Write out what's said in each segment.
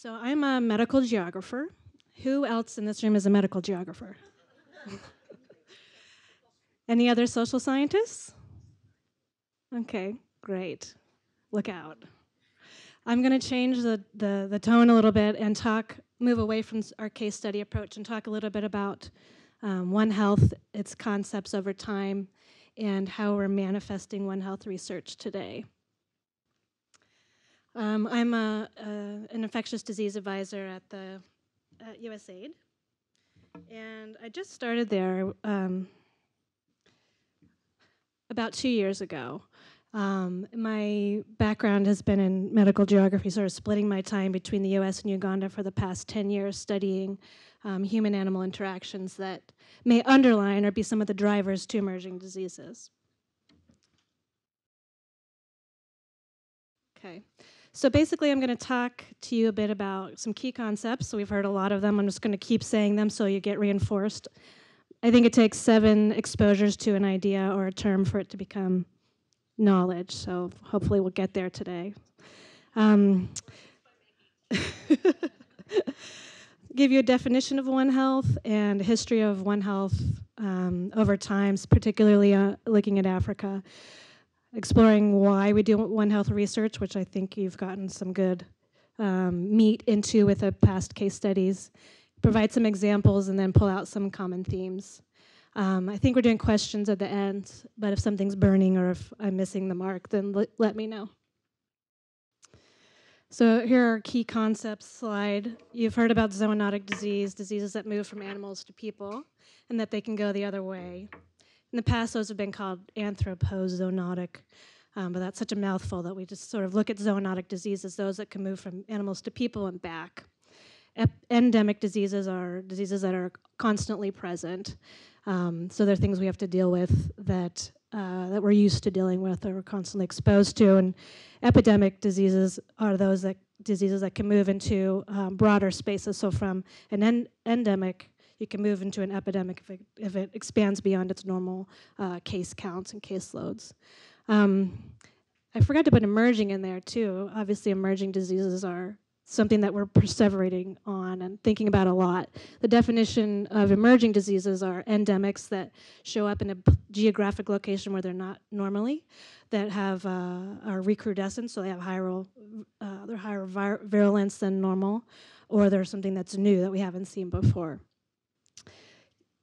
So I'm a medical geographer. Who else in this room is a medical geographer? Any other social scientists? Okay, great. Look out. I'm going to change the, the, the, tone a little bit and talk, move away from our case study approach and talk a little bit about um, One Health, its concepts over time, and how we're manifesting One Health research today. Um, I'm a, a, an infectious disease advisor at the at USAID, and I just started there um, about two years ago. Um, my background has been in medical geography, sort of splitting my time between the US and Uganda for the past 10 years, studying um, human animal interactions that may underline or be some of the drivers to emerging diseases. Okay. So basically, I'm going to talk to you a bit about some key concepts. So we've heard a lot of them. I'm just going to keep saying them so you get reinforced. I think it takes seven exposures to an idea or a term for it to become knowledge. So hopefully, we'll get there today. Um, give you a definition of One Health and a history of One Health um, over times, particularly uh, looking at Africa exploring why we do One Health research, which I think you've gotten some good um, meat into with the past case studies, provide some examples, and then pull out some common themes. Um, I think we're doing questions at the end, but if something's burning or if I'm missing the mark, then let me know. So here are key concepts slide. You've heard about zoonotic disease, diseases that move from animals to people, and that they can go the other way. In the past, those have been called anthropozoonotic, um, but that's such a mouthful that we just sort of look at zoonotic diseases, those that can move from animals to people and back. Ep endemic diseases are diseases that are constantly present. Um, so they're things we have to deal with that uh, that we're used to dealing with or we're constantly exposed to. And epidemic diseases are those that diseases that can move into um, broader spaces. So from an en endemic you can move into an epidemic if it, if it expands beyond its normal uh, case counts and caseloads. Um, I forgot to put emerging in there too. Obviously, emerging diseases are something that we're perseverating on and thinking about a lot. The definition of emerging diseases are endemics that show up in a geographic location where they're not normally, that have uh, are recrudescent, so they have higher, uh, they're higher vir virulence than normal, or they're something that's new that we haven't seen before.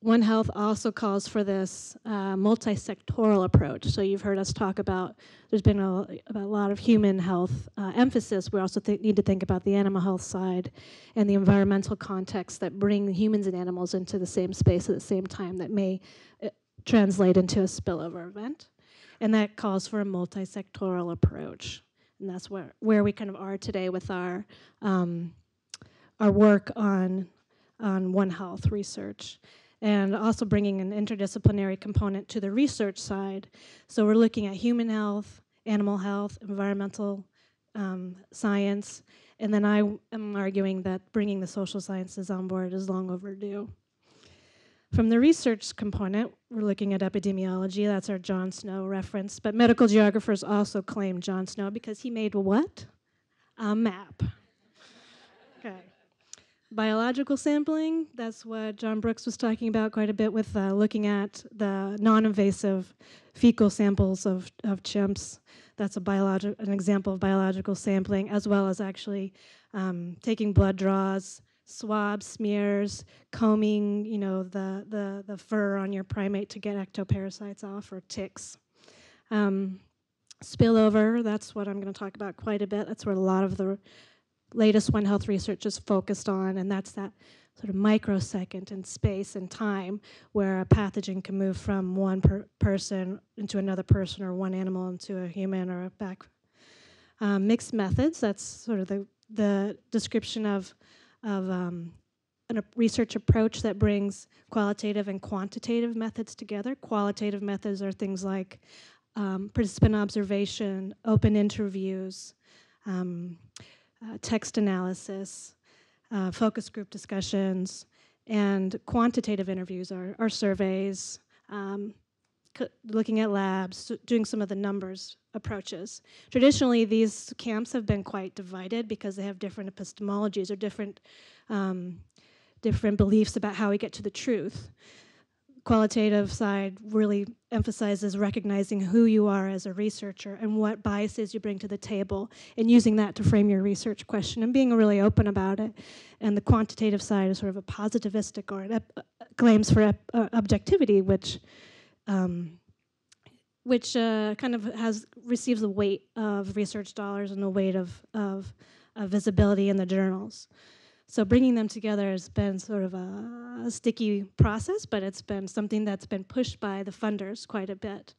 One Health also calls for this uh, multi-sectoral approach. So you've heard us talk about, there's been a, a lot of human health uh, emphasis. We also need to think about the animal health side and the environmental context that bring humans and animals into the same space at the same time that may uh, translate into a spillover event. And that calls for a multi-sectoral approach. And that's where, where we kind of are today with our, um, our work on, on One Health research and also bringing an interdisciplinary component to the research side. So we're looking at human health, animal health, environmental um, science, and then I am arguing that bringing the social sciences on board is long overdue. From the research component, we're looking at epidemiology, that's our John Snow reference, but medical geographers also claim John Snow because he made what? A map. Biological sampling, that's what John Brooks was talking about quite a bit with uh, looking at the non-invasive fecal samples of, of chimps. That's a biologic, an example of biological sampling, as well as actually um, taking blood draws, swabs, smears, combing, you know, the, the, the fur on your primate to get ectoparasites off or ticks. Um, spillover, that's what I'm going to talk about quite a bit. That's where a lot of the latest One Health research is focused on, and that's that sort of microsecond in space and time where a pathogen can move from one per person into another person or one animal into a human or a back. Um, mixed methods, that's sort of the, the description of, of um, a research approach that brings qualitative and quantitative methods together. Qualitative methods are things like um, participant observation, open interviews, um, uh, text analysis, uh, focus group discussions, and quantitative interviews are surveys, um, looking at labs, doing some of the numbers approaches. Traditionally, these camps have been quite divided because they have different epistemologies or different um, different beliefs about how we get to the truth. Qualitative side really emphasizes recognizing who you are as a researcher and what biases you bring to the table and using that to frame your research question and being really open about it. And the quantitative side is sort of a positivistic or uh, claims for uh, objectivity, which um, which uh, kind of has receives the weight of research dollars and the weight of, of, of visibility in the journals. So bringing them together has been sort of a, sticky process, but it's been something that's been pushed by the funders quite a bit.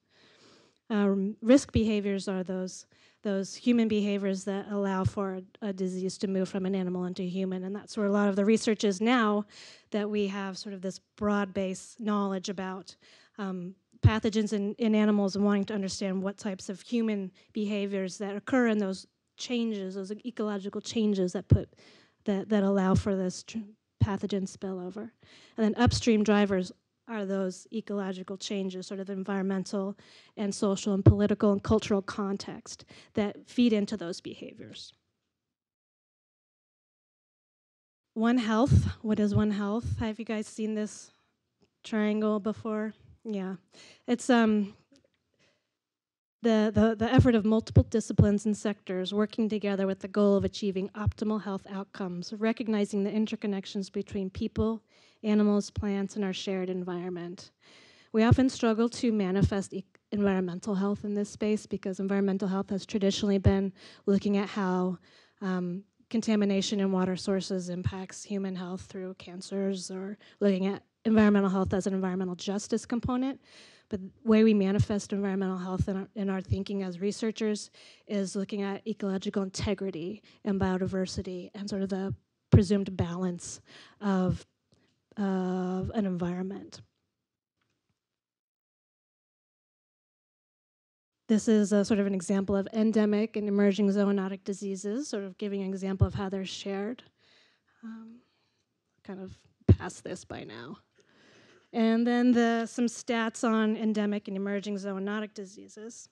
Um, risk behaviors are those those human behaviors that allow for a, disease to move from an animal into human, and that's where a lot of the research is now. That we have sort of this broad-based knowledge about um, pathogens in, in animals and wanting to understand what types of human behaviors that occur in those changes, those ecological changes that put that, that allow for this pathogen spillover. And then upstream drivers are those ecological changes, sort of environmental and social and political and cultural context that feed into those behaviors. One Health, what is One Health? Have you guys seen this triangle before? Yeah, it's um, the, the, the effort of multiple disciplines and sectors working together with the goal of achieving optimal health outcomes, recognizing the interconnections between people, animals, plants, and our shared environment. We often struggle to manifest e environmental health in this space because environmental health has traditionally been looking at how um, contamination in water sources impacts human health through cancers or looking at environmental health as an environmental justice component. But the way we manifest environmental health in our, in our thinking as researchers is looking at ecological integrity and biodiversity and sort of the presumed balance of, of an environment. This is a sort of an example of endemic and emerging zoonotic diseases, sort of giving an example of how they're shared. Um, kind of past this by now. And then the, some stats on endemic and emerging zoonotic diseases.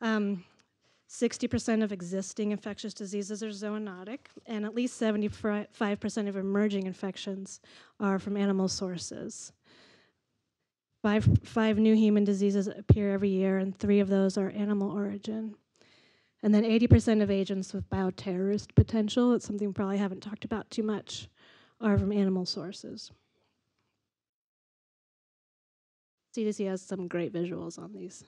60% um, of existing infectious diseases are zoonotic, and at least 75% of emerging infections are from animal sources. Five, five new human diseases appear every year, and three of those are animal origin. And then 80% of agents with bioterrorist potential, it's something we probably haven't talked about too much, are from animal sources. CDC has some great visuals on these.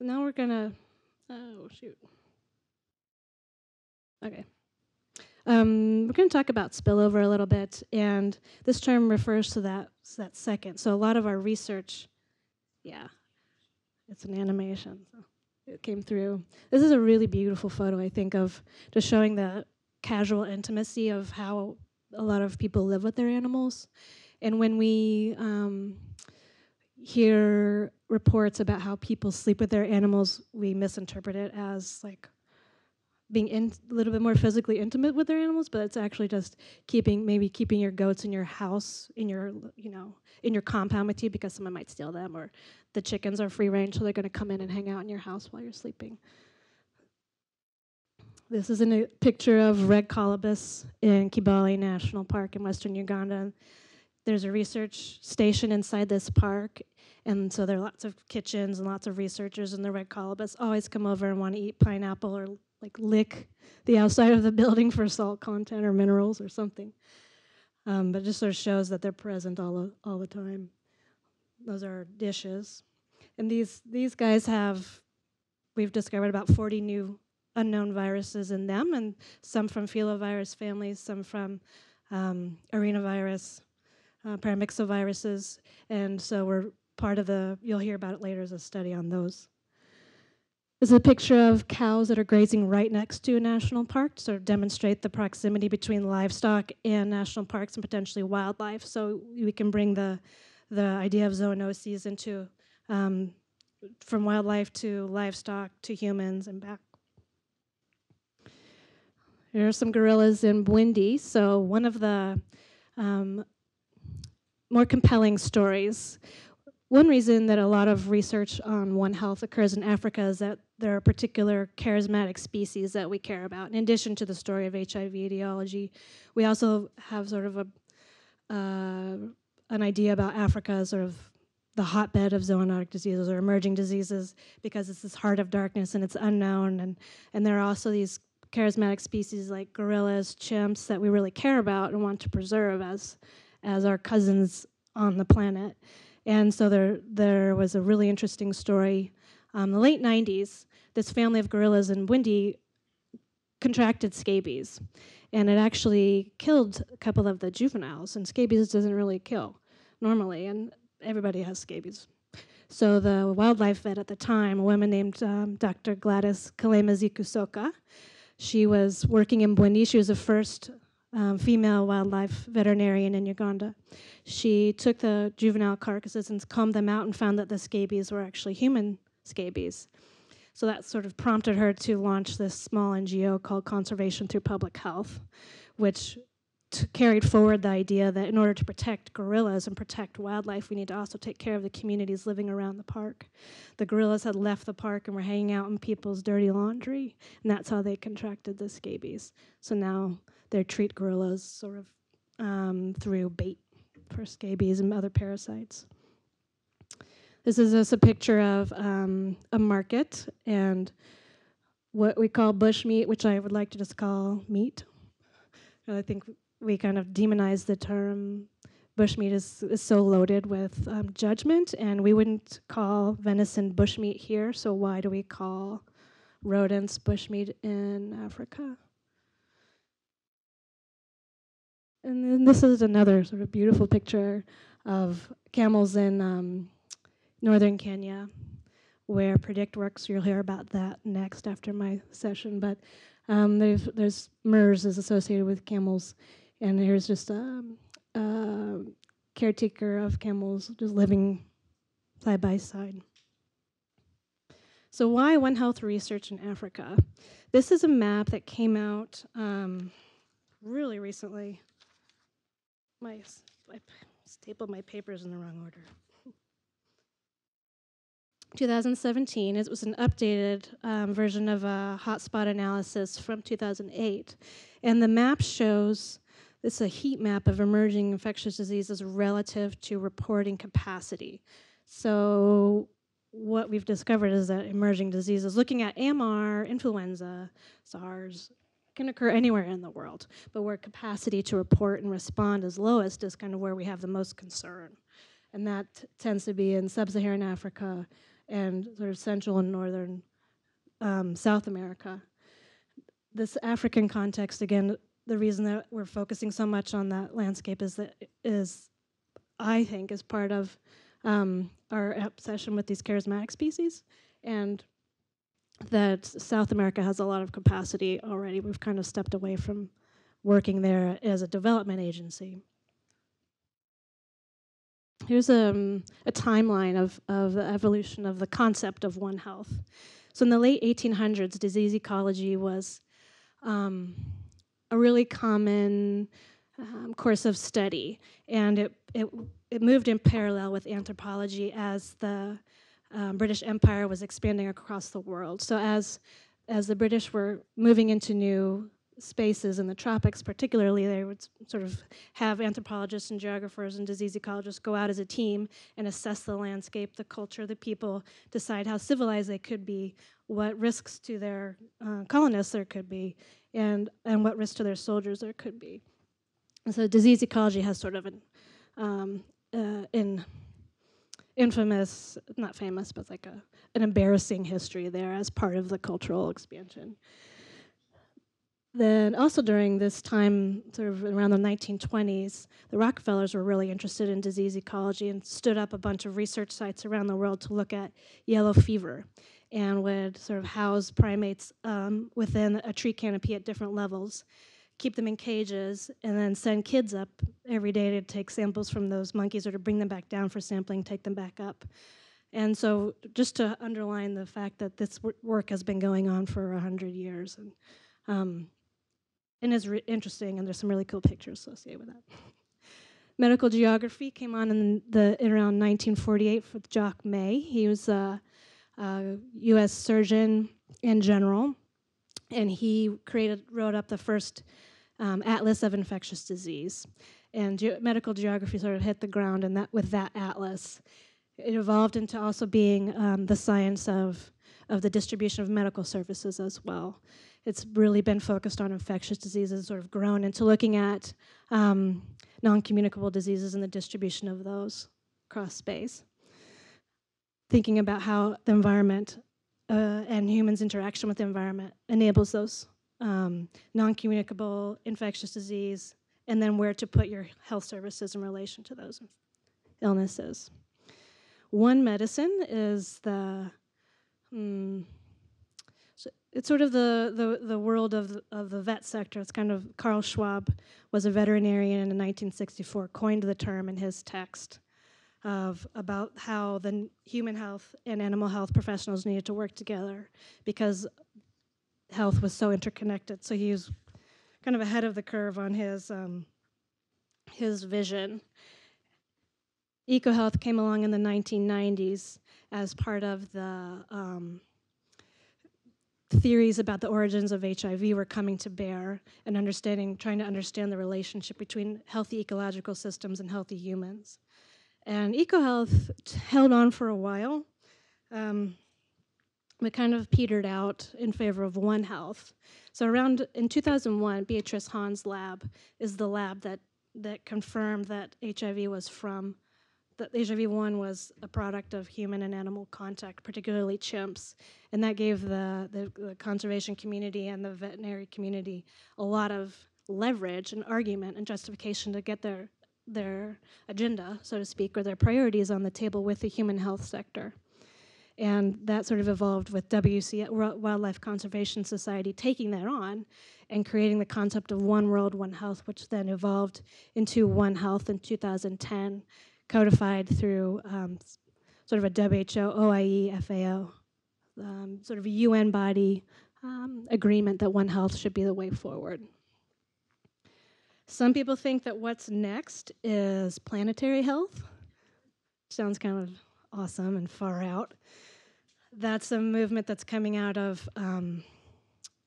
Now we're gonna, oh shoot. Okay. Um, we're going to talk about spillover a little bit, and this term refers to that, so that second. So a lot of our research, yeah, it's an animation. So it came through. This is a really beautiful photo, I think, of just showing the casual intimacy of how a lot of people live with their animals. And when we um, hear reports about how people sleep with their animals, we misinterpret it as like being in, a little bit more physically intimate with their animals, but it's actually just keeping maybe keeping your goats in your house, in your you know in your compound with you because someone might steal them, or the chickens are free range, so they're going to come in and hang out in your house while you're sleeping. This is a picture of red colobus in Kibale National Park in western Uganda. There's a research station inside this park, and so there are lots of kitchens and lots of researchers, and the red colobus always come over and want to eat pineapple or like lick the outside of the building for salt content or minerals or something. Um, but it just sort of shows that they're present all, all the time. Those are dishes. And these, these guys have, we've discovered about 40 new unknown viruses in them, and some from filovirus families, some from um, arenavirus, uh, paramyxoviruses, and so we're part of the, you'll hear about it later as a study on those. This is a picture of cows that are grazing right next to a national park to sort of demonstrate the proximity between livestock and national parks and potentially wildlife. So we can bring the, the idea of zoonoses into um, from wildlife to livestock to humans and back. There are some gorillas in Bwindi. So one of the um, more compelling stories. One reason that a lot of research on One Health occurs in Africa is that there are particular charismatic species that we care about. In addition to the story of HIV etiology, we also have sort of a uh, an idea about Africa as sort of the hotbed of zoonotic diseases or emerging diseases because it's this heart of darkness and it's unknown and and there are also these charismatic species like gorillas, chimps that we really care about and want to preserve as as our cousins on the planet. And so there, there was a really interesting story. Um, the late 90s, this family of gorillas in Bwindi contracted scabies. And it actually killed a couple of the juveniles. And scabies doesn't really kill normally, and everybody has scabies. So the wildlife vet at the time, a woman named um, Dr. Gladys Kalema-Zikusoka, she was working in Bwindi. She was the first um, female wildlife veterinarian in Uganda. She took the juvenile carcasses and combed them out and found that the scabies were actually human scabies. So that sort of prompted her to launch this small NGO called Conservation Through Public Health, which carried forward the idea that in order to protect gorillas and protect wildlife, we need to also take care of the communities living around the park. The gorillas had left the park and were hanging out in people's dirty laundry, and that's how they contracted the scabies. So now they treat gorillas sort of um, through bait for scabies and other parasites. This is just a picture of um, a market and what we call bush meat, which I would like to just call meat. I think we kind of demonize the term bushmeat is, is so loaded with um, judgment, and we wouldn't call venison bushmeat here, so why do we call rodents bushmeat in Africa? And then this is another sort of beautiful picture of camels in um, northern Kenya, where Predict works. You'll hear about that next after my session. But um, there's, MERS is associated with camels, and there's just a, a caretaker of camels just living side by side. So why One Health research in Africa? This is a map that came out um, really recently my, I stapled my papers in the wrong order. 2017, it was an updated um, version of a hotspot analysis from 2008. And the map shows this is a heat map of emerging infectious diseases relative to reporting capacity. So what we've discovered is that emerging diseases, looking at AMR, influenza, SARS, can occur anywhere in the world, but where capacity to report and respond is lowest is kind of where we have the most concern. And that tends to be in sub-Saharan Africa and sort of Central and Northern um, South America. This African context, again, the reason that we're focusing so much on that landscape is that is, I think, is part of um, our obsession with these charismatic species. And that South America has a lot of capacity already. We've kind of stepped away from working there as a development agency. Here's a, um, a timeline of, of the evolution of the concept of One Health. So in the late 1800s, disease ecology was um, really common um, course of study, and it, it, it moved in parallel with anthropology as the um, British Empire was expanding across the world. So as as the British were moving into new spaces in the tropics, particularly, they would sort of have anthropologists and geographers and disease ecologists go out as a team and assess the landscape, the culture, the people, decide how civilized they could be, what risks to their uh, colonists there could be, and and what risks to their soldiers there could be. And so disease ecology has sort of an um, uh, in infamous, not famous, but like a, an embarrassing history there as part of the cultural expansion. Then also during this time, sort of around the 1920s, the Rockefellers were really interested in disease ecology and stood up a bunch of research sites around the world to look at yellow fever and would sort of house primates um, within a tree canopy at different levels keep them in cages, and then send kids up every day to take samples from those monkeys or to bring them back down for sampling, take them back up. And so, just to underline the fact that this work has been going on for 100 years and, um, and is interesting, and there's some really cool pictures associated with that. medical geography came on in the in around 1948 with Jacques May. He was a, a U.S. surgeon in general, and he created wrote up the first um, atlas of infectious disease. And ge- medical geography sort of hit the ground, and that with that atlas, it evolved into also being um, the science of of the distribution of medical services as well. It's really been focused on infectious diseases, sort of grown into looking at um, non-communicable diseases and the distribution of those across space. Thinking about how the environment uh, and humans' interaction with the environment enables those um, non-communicable infectious disease, and then where to put your health services in relation to those illnesses. One medicine is the hmm, so it's sort of the, the, the world of the, of the vet sector. It's kind of Carl Schwab was a veterinarian in 1964, coined the term in his text of about how the human health and animal health professionals needed to work together because health was so interconnected. So he was kind of ahead of the curve on his um, his vision. EcoHealth came along in the 1990s as part of the um, theories about the origins of HIV were coming to bear and understanding, trying to understand the relationship between healthy ecological systems and healthy humans. And EcoHealth held on for a while, um, but kind of petered out in favor of One Health. So around in 2001, Beatrice Hahn's lab is the lab that that confirmed that HIV was from that HIV-1 was a product of human and animal contact, particularly chimps, and that gave the, the, the, conservation community and the veterinary community a lot of leverage and argument and justification to get their their agenda, so to speak, or their priorities on the table with the human health sector. And that sort of evolved with WC Wildlife Conservation Society taking that on and creating the concept of One World, One Health, which then evolved into One Health in 2010 codified through um, sort of a WHO, OIE, FAO, um, sort of a UN body um, agreement that One Health should be the way forward. Some people think that what's next is planetary health. Sounds kind of awesome and far out. That's a movement that's coming out of um,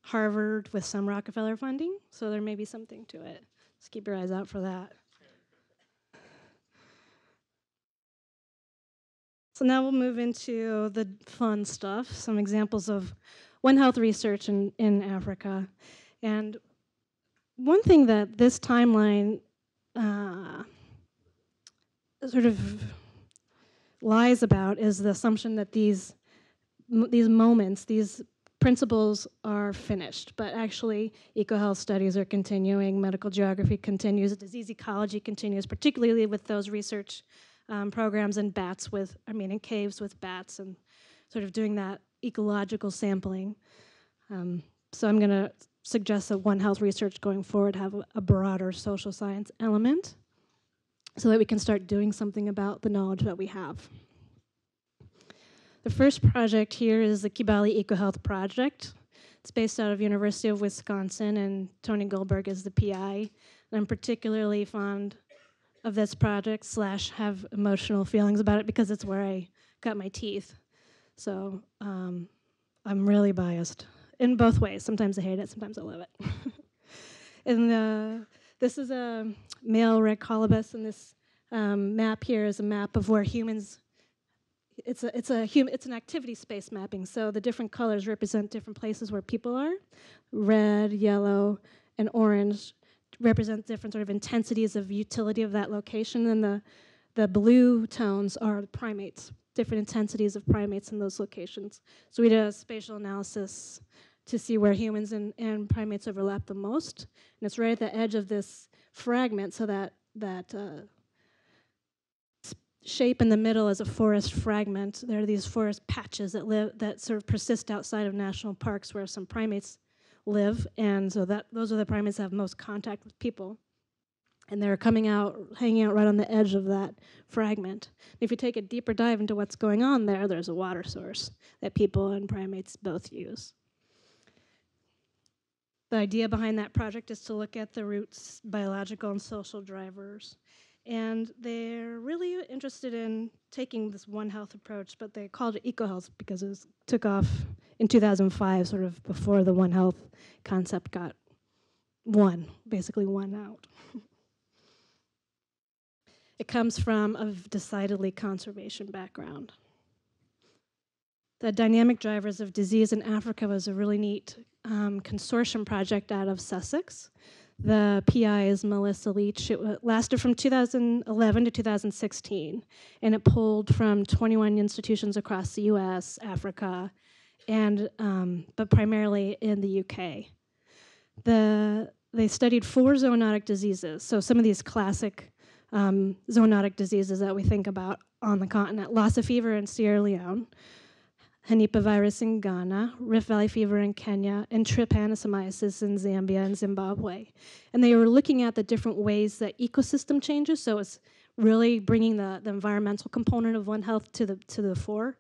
Harvard with some Rockefeller funding, so there may be something to it. Just keep your eyes out for that. So now we'll move into the fun stuff, some examples of One Health research in, in Africa. And one thing that this timeline uh, sort of lies about is the assumption that these these moments, these principles are finished, but actually eco-health studies are continuing, medical geography continues, disease ecology continues, particularly with those research um, programs in bats with, I mean, in caves with bats and sort of doing that ecological sampling. Um, so I'm going to suggest that One Health research going forward have a, broader social science element so that we can start doing something about the knowledge that we have. The first project here is the Kibale EcoHealth Project. It's based out of University of Wisconsin, and Tony Goldberg is the PI. And I'm particularly fond of this project slash have emotional feelings about it because it's where I got my teeth. So um, I'm really biased in both ways. Sometimes I hate it, sometimes I love it. and uh, this is a male red colobus, and this um, map here is a map of where humans. It's a it's a hum, it's an activity space mapping. So the different colors represent different places where people are. Red, yellow, and orange represent different sort of intensities of utility of that location, and the the blue tones are primates, different intensities of primates in those locations. So we did a spatial analysis to see where humans and, and primates overlap the most, and it's right at the edge of this fragment, so that that uh, shape in the middle is a forest fragment. There are these forest patches that live that sort of persist outside of national parks where some primates live, and so that those are the primates that have most contact with people. And they're coming out, hanging out right on the edge of that fragment. If you take a deeper dive into what's going on there, there's a water source that people and primates both use. The idea behind that project is to look at the roots, biological and social drivers, And they're really interested in taking this One Health approach, but they called it EcoHealth because it was, took off in 2005, sort of before the One Health concept got one, basically won out. it comes from a decidedly conservation background. The Dynamic Drivers of Disease in Africa was a really neat um, consortium project out of Sussex. The PI is Melissa Leach. It lasted from 2011 to 2016, and it pulled from 21 institutions across the US, Africa, and um, but primarily in the UK. The, they studied four zoonotic diseases, so some of these classic um, zoonotic diseases that we think about on the continent, Lassa fever in Sierra Leone, Henipa virus in Ghana, Rift Valley fever in Kenya, and trypanosomiasis in Zambia and Zimbabwe. And they were looking at the different ways that ecosystem changes, so it's really bringing the, the environmental component of One Health to the, to the fore,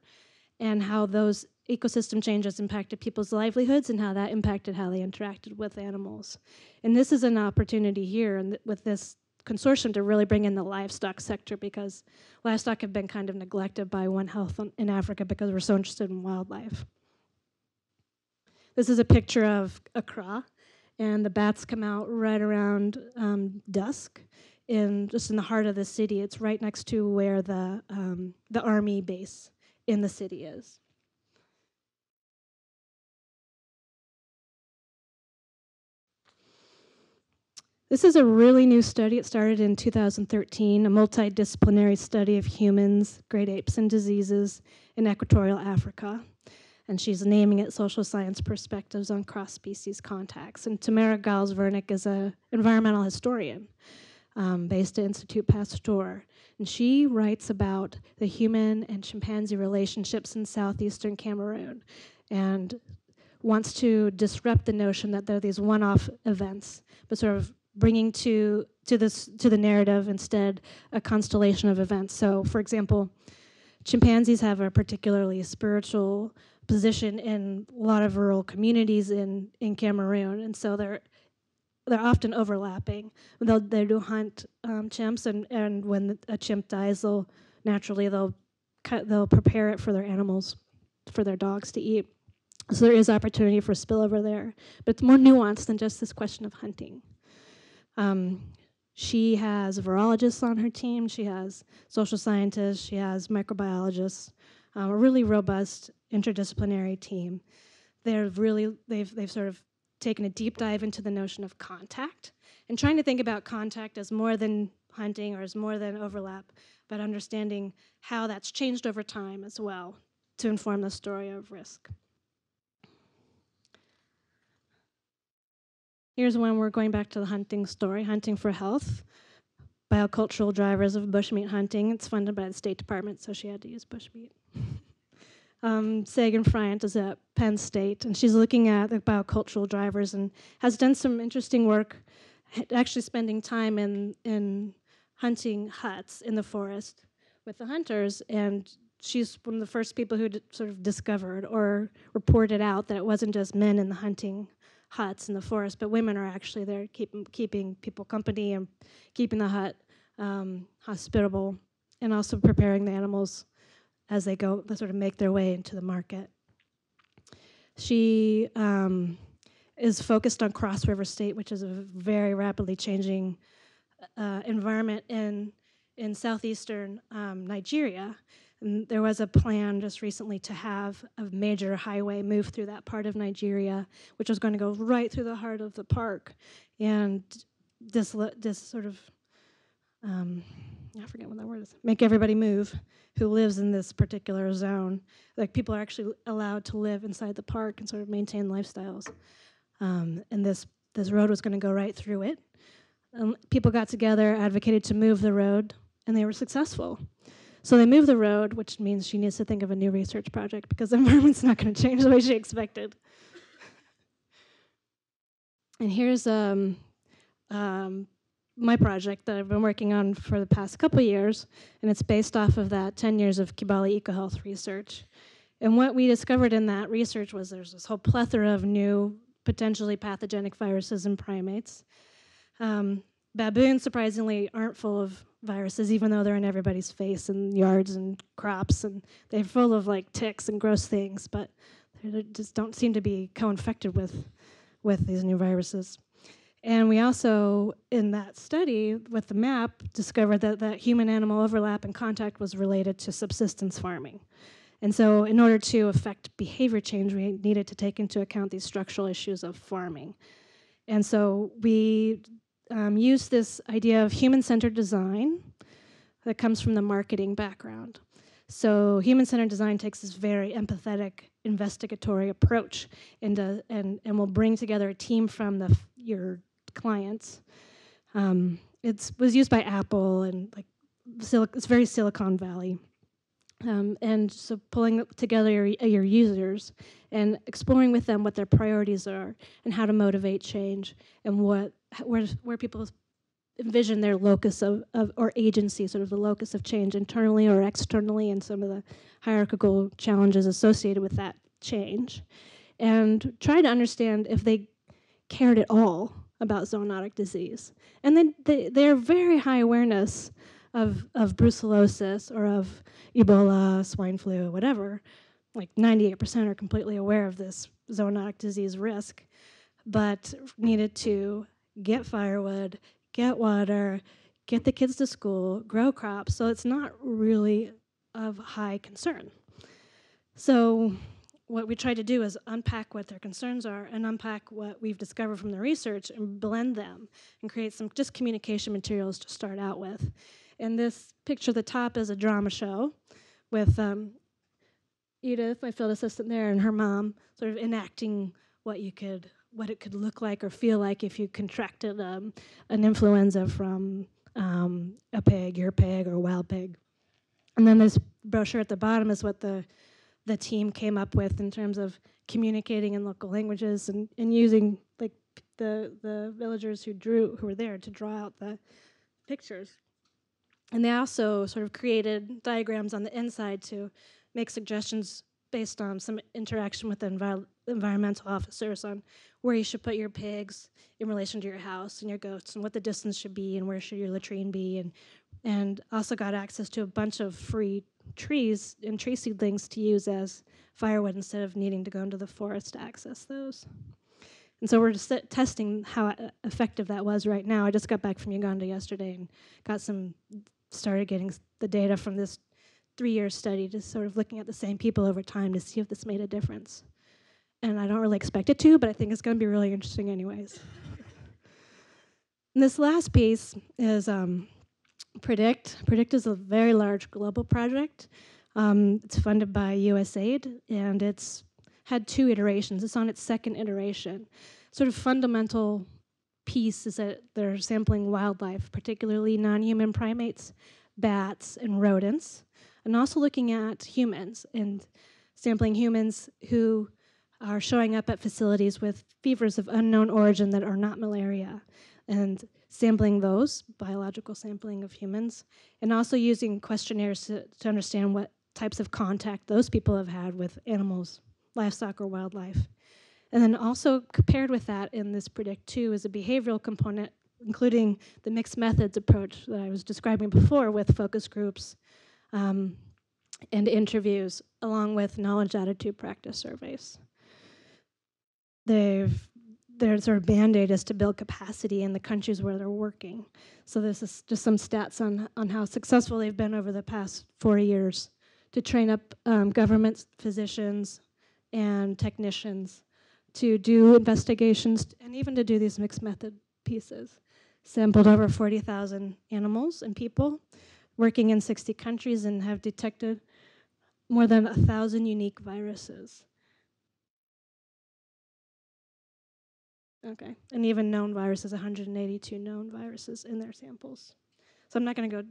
and how those ecosystem changes impacted people's livelihoods and how that impacted how they interacted with animals. And this is an opportunity here and th with this consortium to really bring in the livestock sector because livestock have been kind of neglected by One Health in Africa because we're so interested in wildlife. This is a picture of Accra, and the bats come out right around um, dusk, in just in the heart of the city. It's right next to where the um, the army base in the city is. This is a really new study. It started in 2013, a multidisciplinary study of humans, great apes, and diseases in equatorial Africa. And she's naming it Social Science Perspectives on Cross-Species Contacts. And Tamara Giles-Vernick is an environmental historian um, based at Institut Pasteur. And she writes about the human and chimpanzee relationships in southeastern Cameroon and wants to disrupt the notion that they're these one-off events, but sort of bringing to to this to the narrative instead a constellation of events. So, for example, chimpanzees have a particularly spiritual position in a lot of rural communities in in Cameroon, and so they're they're often overlapping. They'll they do hunt um, chimps, and and when a chimp dies, they'll naturally they'll cut they'll prepare it for their animals, for their dogs to eat. So there is opportunity for spillover there, but it's more nuanced than just this question of hunting. Um, she has virologists on her team. She has social scientists. She has microbiologists. Um, a really robust interdisciplinary team. They're really they've they've sort of taken a deep dive into the notion of contact and trying to think about contact as more than hunting or as more than overlap, but understanding how that's changed over time as well to inform the story of risk. Here's one we're going back to the hunting story, Hunting for Health. Biocultural drivers of bushmeat hunting. It's funded by the State Department, so she had to use bushmeat. um, Sagan Friant is at Penn State, and she's looking at the biocultural drivers and has done some interesting work, actually spending time in, in hunting huts in the forest with the hunters. And she's one of the first people who sort of discovered or reported out that it wasn't just men in the hunting huts in the forest, but women are actually there keeping keeping people company and keeping the hut um, hospitable, and also preparing the animals as they go, sort of make their way into the market. She um, is focused on Cross River State, which is a very rapidly changing uh, environment in in southeastern um, Nigeria, and there was a plan just recently to have a major highway move through that part of Nigeria, which was going to go right through the heart of the park. And this, this sort of, um, I forget what that word is, make everybody move who lives in this particular zone. Like people are actually allowed to live inside the park and sort of maintain lifestyles. Um, and this, this road was going to go right through it. And people got together, advocated to move the road, and they were successful. So they move the road, which means she needs to think of a new research project because the environment's not going to change the way she expected. and here's um, um, my project that I've been working on for the past couple years, and it's based off of that 10 years of Kibale EcoHealth research. And what we discovered in that research was there's this whole plethora of new potentially pathogenic viruses in primates. Um, baboons, surprisingly, aren't full of viruses, even though they're in everybody's face and yards and crops, and they're full of like ticks and gross things, but they just don't seem to be co-infected with with these new viruses. And we also, in that study with the map, discovered that that human-animal overlap and contact was related to subsistence farming. And so, in order to affect behavior change, we needed to take into account these structural issues of farming. And so, we um, this idea of human centered design that comes from the marketing background. So, human centered design takes this very empathetic, investigatory approach and, uh, and, and will bring together a team from the, your clients. Um, it was used by Apple and like it's very Silicon Valley. Um, and so pulling together your, your, users and exploring with them what their priorities are and how to motivate change and what where where people envision their locus of, of or agency, sort of the locus of change internally or externally, and some of the hierarchical challenges associated with that change, and try to understand if they cared at all about zoonotic disease. And then they, they're very high awareness of, of brucellosis or of Ebola, swine flu, whatever, like 98% are completely aware of this zoonotic disease risk, but needed to get firewood, get water, get the kids to school, grow crops, so it's not really of high concern. So what we try to do is unpack what their concerns are and unpack what we've discovered from the research and blend them and create some just communication materials to start out with. And this picture at the top is a drama show with um, Edith, my field assistant there, and her mom sort of enacting what you could, what it could look like or feel like if you contracted um, an influenza from um, a pig, your pig, or a wild pig. And then this brochure at the bottom is what the the team came up with in terms of communicating in local languages and, and using like the the villagers who drew who were there to draw out the pictures. And they also sort of created diagrams on the inside to make suggestions based on some interaction with the envi environmental officers on where you should put your pigs in relation to your house and your goats and what the distance should be and where should your latrine be and and also got access to a bunch of free trees and tree seedlings to use as firewood instead of needing to go into the forest to access those. And so we're just testing how effective that was right now. I just got back from Uganda yesterday and got some started getting the data from this three-year study, just sort of looking at the same people over time to see if this made a difference. And I don't really expect it to, but I think it's going to be really interesting anyways. and this last piece is um, Predict. Predict is a very large global project. Um, it's funded by USAID, and it's had two iterations. It's on its second iteration. Sort of fundamental piece is that they're sampling wildlife, particularly non-human primates, bats, and rodents, and also looking at humans and sampling humans who are showing up at facilities with fevers of unknown origin that are not malaria, and sampling those, biological sampling of humans, and also using questionnaires to, to understand what types of contact those people have had with animals, livestock, or wildlife. And then also paired with that in this Predict 2 is a behavioral component, including the mixed methods approach that I was describing before with focus groups um, and interviews, along with knowledge attitude practice surveys. They've their sort of band-aid is to build capacity in the countries where they're working. So this is just some stats on, on how successful they've been over the past four years to train up um, government physicians and technicians to do investigations and even to do these mixed method pieces. Sampled over 40,000 animals and people, working in 60 countries and have detected more than a thousand unique viruses. Okay, and even known viruses, 182 known viruses in their samples. So I'm not going to go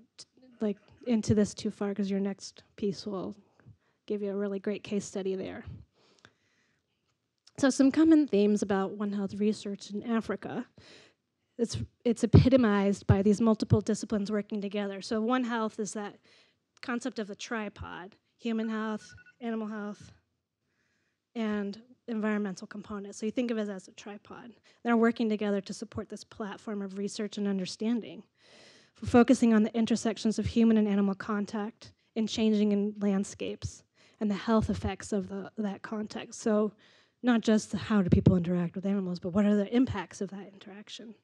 like into this too far because your next piece will give you a really great case study there. So some common themes about One Health research in Africa. It's, it's epitomized by these multiple disciplines working together. So One Health is that concept of a tripod, human health, animal health, and environmental component. So you think of it as a tripod. They're working together to support this platform of research and understanding. focusing on the intersections of human and animal contact in changing in landscapes and the health effects of the, that context. So not just how do people interact with animals, but what are the impacts of that interaction.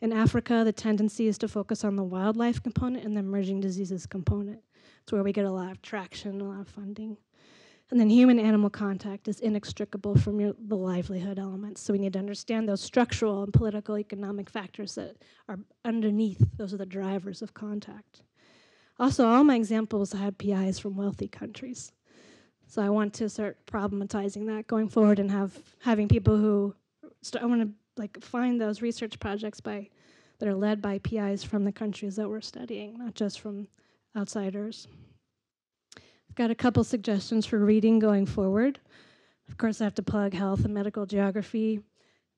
In Africa, the tendency is to focus on the wildlife component and the emerging diseases component. It's where we get a lot of traction, a lot of funding. And then human animal contact is inextricable from your, the livelihood elements. So we need to understand those structural and political economic factors that are underneath. Those are the drivers of contact. Also, all my examples had PIs from wealthy countries. So I want to start problematizing that going forward and have having people who I want to like find those research projects by that are led by PIs from the countries that we're studying, not just from outsiders. I've got a couple suggestions for reading going forward. Of course, I have to plug health and medical geography.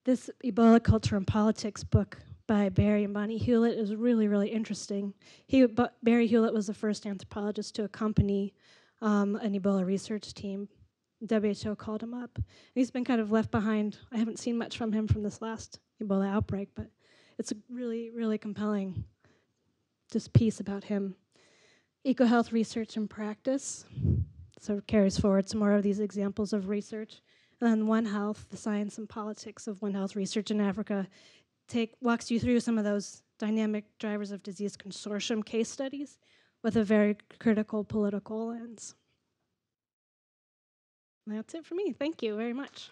This Ebola Culture and Politics book by Barry and Bonnie Hewlett is really, really interesting. He, Barry Hewlett was the first anthropologist to accompany um, an Ebola research team. WHO called him up. And he's been kind of left behind. I haven't seen much from him from this last Ebola outbreak, but it's a really, really compelling just piece about him. EcoHealth research and practice. So carries forward some more of these examples of research. And then One Health, the science and politics of One Health research in Africa, take walks you through some of those dynamic drivers of disease consortium case studies with a very critical political lens. That's it for me. Thank you very much.